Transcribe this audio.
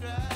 drive.